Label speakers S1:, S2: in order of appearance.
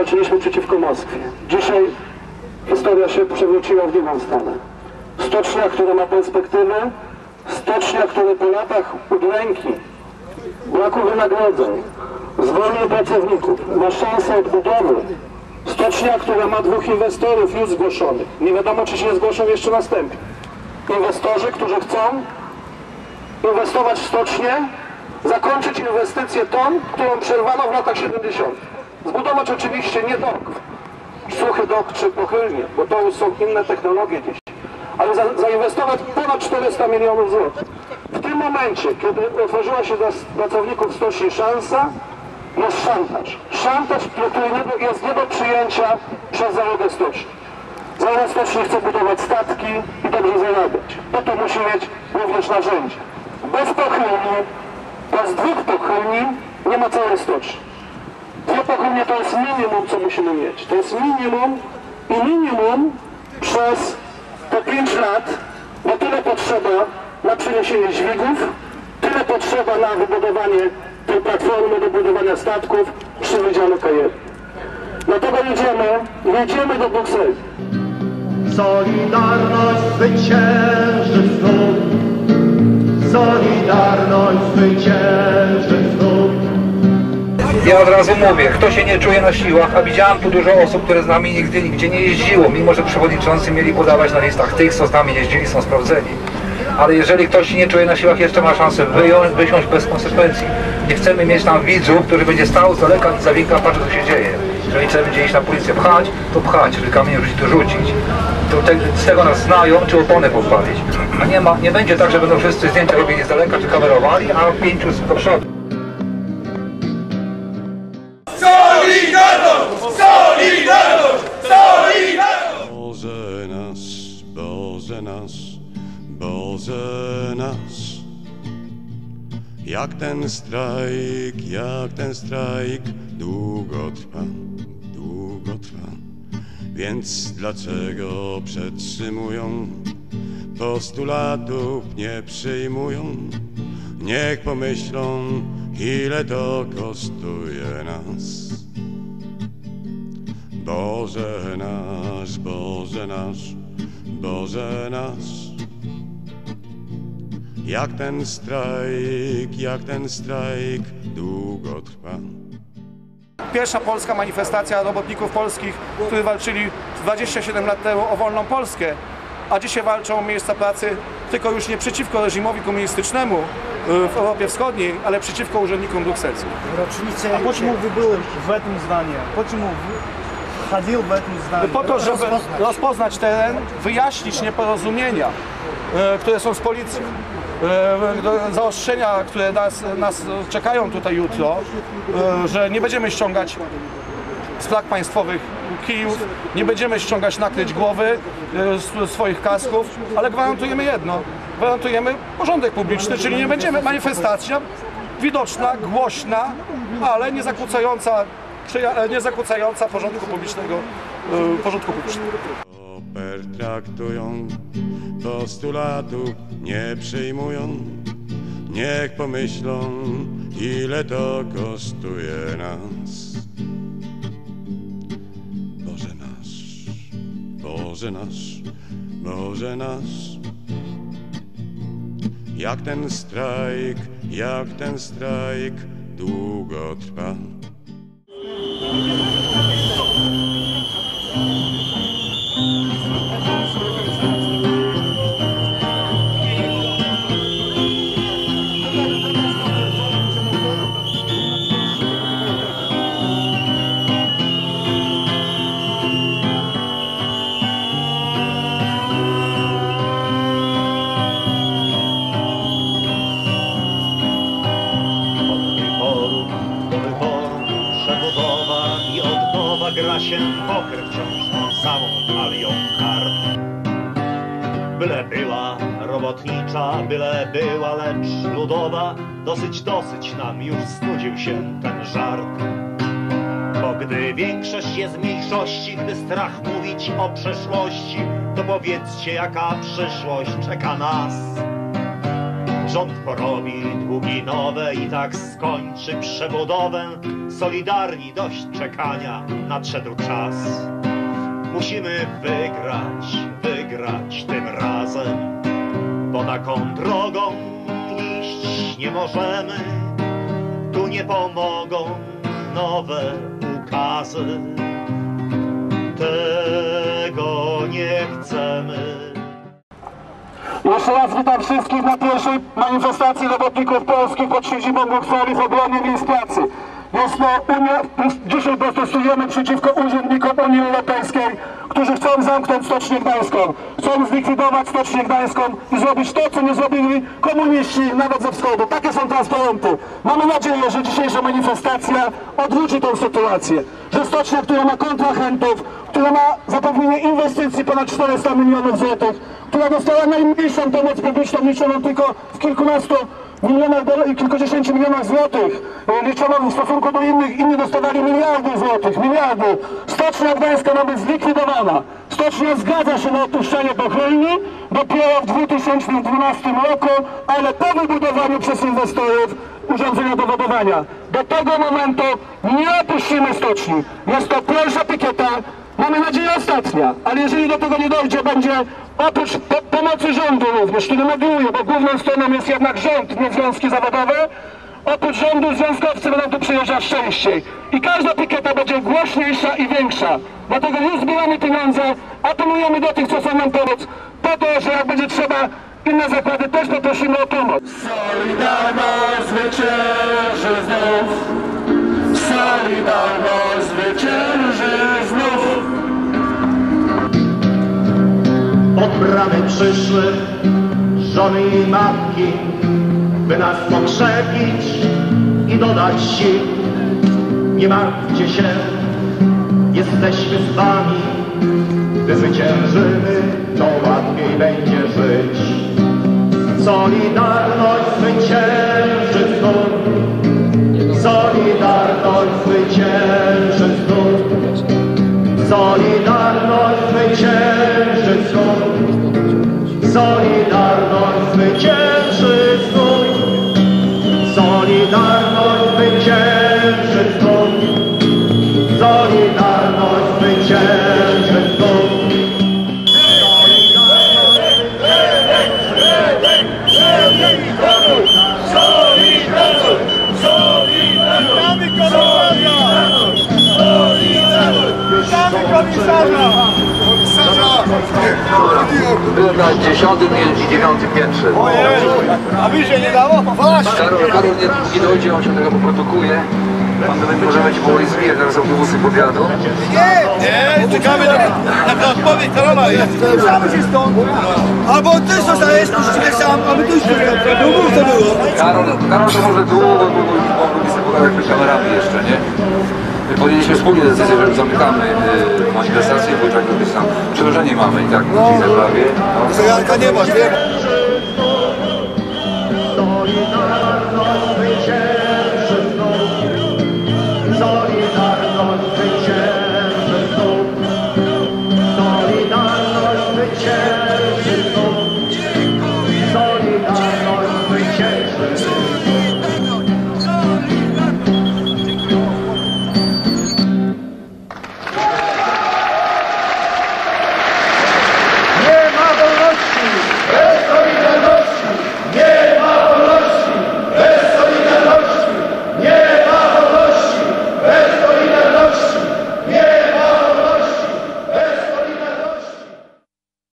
S1: walczyliśmy przeciwko Moskwie. Dzisiaj historia się przewróciła w drugą stronę. Stocznia, która ma perspektywę, stocznia, która po latach udręki, braku wynagrodzeń, zwolnień pracowników, ma szansę odbudowy. Stocznia, która ma dwóch inwestorów już zgłoszonych. Nie wiadomo, czy się zgłoszą jeszcze następni. Inwestorzy, którzy chcą inwestować w stocznię, zakończyć inwestycję tą, którą przerwano w latach 70. Zbudować oczywiście nie dok, suchy dok czy pochylnie, bo to są inne technologie dziś, ale za, zainwestować ponad 400 milionów złotych. W tym momencie, kiedy otworzyła się dla pracowników stoczni szansa, jest szantaż. Szantaż, który jest nie do przyjęcia przez załogę stoczni. Załoga stoczni chce budować statki i dobrze zarabiać. Po to musi mieć również narzędzie. Bez pochylni, bez dwóch pochylni nie ma całej stoczni. To jest minimum, co musimy mieć. To jest minimum i minimum przez te 5 lat, bo tyle potrzeba na przeniesienie dźwigów, tyle potrzeba na wybudowanie tej platformy do budowania statków przy Wydziale Kajery. Dlatego jedziemy, jedziemy do Brukseli.
S2: Solidarność zwycięży znów. Solidarność zwycięży znów.
S3: Ja od razu mówię, kto się nie czuje na siłach, a widziałem tu dużo osób, które z nami nigdy nigdzie nie jeździło, mimo że przewodniczący mieli podawać na listach tych, co z nami jeździli, są sprawdzeni. Ale jeżeli ktoś się nie czuje na siłach, jeszcze ma szansę wyjąć, wysiąść bez konsekwencji. Nie chcemy mieć tam widzów, który będzie stał z daleka i zawika, patrzy co się dzieje. Jeżeli chcemy będzie iść na policję pchać, to pchać, jeżeli kamień rzucić, to rzucić. To te, z tego nas znają, czy opony podpalić. A nie, ma, nie będzie tak, że będą wszyscy zdjęcia robili z daleka, czy kamerowali, a pięciu do przodu.
S4: Boże nasz, Boże nasz. Jak ten strajk, jak ten strajk długo trwa, długo trwa. Więc dlaczego przetrzymują, postulatów nie przyjmują? Niech pomyślą, ile to kosztuje nas. Boże nasz, Boże nasz, Boże nasz. Jak ten strajk, jak ten strajk długo trwa.
S5: Pierwsza polska manifestacja robotników polskich, którzy walczyli 27 lat temu o wolną Polskę, a dzisiaj walczą o miejsca pracy tylko już nie przeciwko reżimowi komunistycznemu y, w Europie Wschodniej, ale przeciwko urzędnikom brukselskim.
S6: A po czym byłem w tym zdaniu? Po czym
S5: po to, żeby
S6: Rozpoznać.
S5: teren, wyjaśnić nieporozumienia, e, które są z policją. e, Zaostrzenia, które nas, nas czekają tutaj jutro, e, że nie będziemy ściągać z flag państwowych kijów, nie będziemy ściągać nakryć głowy swoich kasków, ale gwarantujemy jedno, gwarantujemy porządek publiczny, czyli nie będziemy manifestacja widoczna, głośna, ale nie zakłócająca, e, nie zakłócająca porządku publicznego, e, porządku publicznego.
S4: Pertraktują, postulatów nie przyjmują. Niech pomyślą, ile to kosztuje nas. Boże nasz, Boże nasz, Boże nasz. Jak ten strajk, jak ten strajk długo trwa.
S2: Od się w wciąż tą samą alią kart. Byle była robotnicza, byle była lecz ludowa, dosyć, dosyć nam już znudził się ten żart. Bo gdy większość jest mniejszości, gdy strach mówić o przeszłości, to powiedzcie jaka przyszłość czeka nas. Rząd porobi długi nowe i tak skończy przebudowę. Solidarni dość czekania, nadszedł czas. Musimy wygrać, wygrać tym razem, bo taką drogą iść nie możemy. Tu nie pomogą nowe ukazy. Tego nie chcemy.
S1: Jeszcze raz witam wszystkich na pierwszej manifestacji robotników polskich pod siedzibą Brukseli w obronie miejsc pracy. Jest to Unia, dzisiaj protestujemy przeciwko urzędnikom Unii Europejskiej, którzy chcą zamknąć Stocznię Gdańską. Chcą zlikwidować Stocznię Gdańską i zrobić to, co nie zrobili komuniści nawet ze wschodu. Takie są transparenty. Mamy nadzieję, że dzisiejsza manifestacja odwróci tę sytuację. Że Stocznia, która ma kontrahentów, która ma zapewnienie inwestycji ponad 400 milionów złotych, która dostała najmniejszą pomoc publiczną liczoną tylko w kilkunastu milionach i kilkudziesięciu milionach złotych, e, liczoną w stosunku do innych, inni dostawali miliardy złotych, miliardy. Stocznia Gdańska ma być zlikwidowana. Stocznia zgadza się na opuszczenie Bochylni dopiero w 2012 roku, ale po wybudowaniu przez inwestorów urządzenia do wodowania. Do tego momentu nie opuścimy stoczni. Jest to pierwsza pikieta, Mamy nadzieję ostatnia, ale jeżeli do tego nie dojdzie, będzie oprócz po pomocy rządu również, który neguje, bo główną stroną jest jednak rząd, nie związki zawodowe, oprócz rządu związkowcy będą tu przyjeżdżać częściej. I każda pikieta będzie głośniejsza i większa. Dlatego już zbieramy pieniądze, apelujemy do tych, co chcą nam pomóc, po to, że jak będzie trzeba, inne zakłady też poprosimy o pomoc. Solidarność zwycięży znów. Solidarność zwycięży znów.
S2: Pod bramy przyszły żony i matki, by nas pokrzepić i dodać sił. Nie martwcie się, jesteśmy z wami, gdy zwyciężymy, to łatwiej będzie żyć. Solidarność zwycięży znów, Solidarność zwycięży znów. Solidarność zwycięży znów.
S3: Byłem na dziesiątym i dziewiątym piętrze.
S6: A mi się nie dało? Właśnie.
S3: Karol, Karol nie, nie dojdzie, on się tego poprodukuje. Możemy ci powoli zwijać, teraz autobusy podjadą.
S6: Nie, czekamy na, na odpowiedź Karola. Ruszamy się stąd. Albo ty zostajesz, puścimy sam, a my tu już No mów co było.
S3: Karol, Karol to może długo, długo on lubi sobie pogadać przed kamerami jeszcze, nie? Podjęliśmy wspólnie decyzję, że zamykamy y, manifestację, bo tak jakieś tam przedłużenie mamy i tak no. prawie. No.
S6: Zegarka nie masz, wiem.